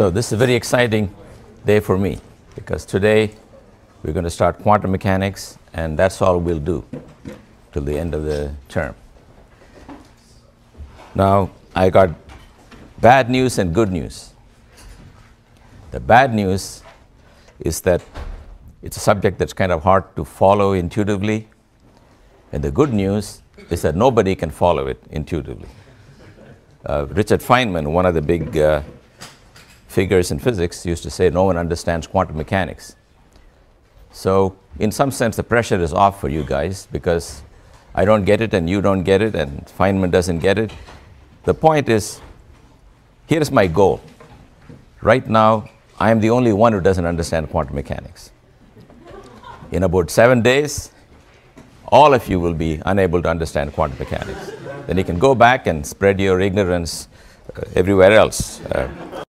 So this is a very exciting day for me because today we're going to start quantum mechanics and that's all we'll do till the end of the term. Now, I got bad news and good news. The bad news is that it's a subject that's kind of hard to follow intuitively. And the good news is that nobody can follow it intuitively. Uh, Richard Feynman, one of the big uh, figures in physics, used to say no one understands quantum mechanics. So, in some sense, the pressure is off for you guys because I don't get it and you don't get it and Feynman doesn't get it. The point is, here's my goal. Right now, I am the only one who doesn't understand quantum mechanics. In about seven days, all of you will be unable to understand quantum mechanics. Then you can go back and spread your ignorance uh, everywhere else. Uh,